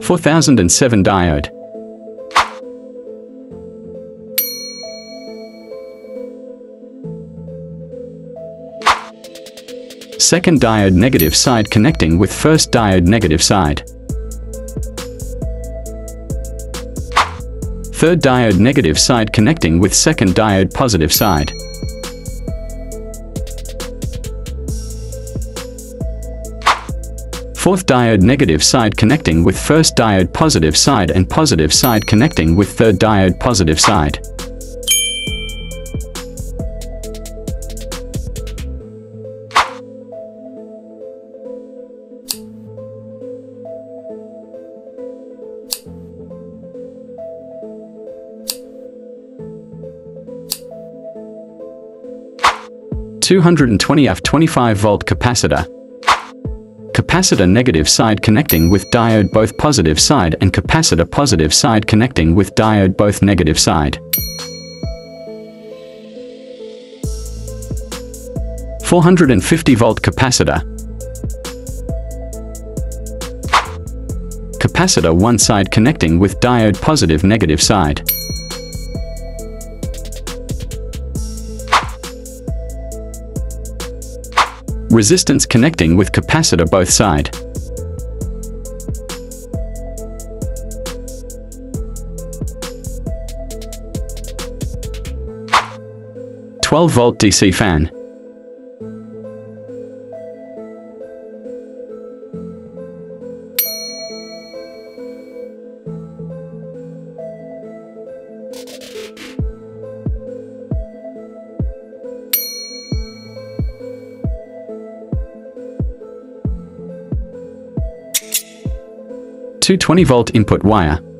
4007 diode. Second diode negative side connecting with first diode negative side. Third diode negative side connecting with second diode positive side. Fourth diode negative side connecting with first diode positive side and positive side connecting with third diode positive side. 220 F 25 volt capacitor. Capacitor negative side connecting with diode both positive side and capacitor positive side connecting with diode both negative side. 450 volt capacitor. Capacitor one side connecting with diode positive negative side. Resistance connecting with capacitor both side. Twelve volt DC fan. 220 volt input wire.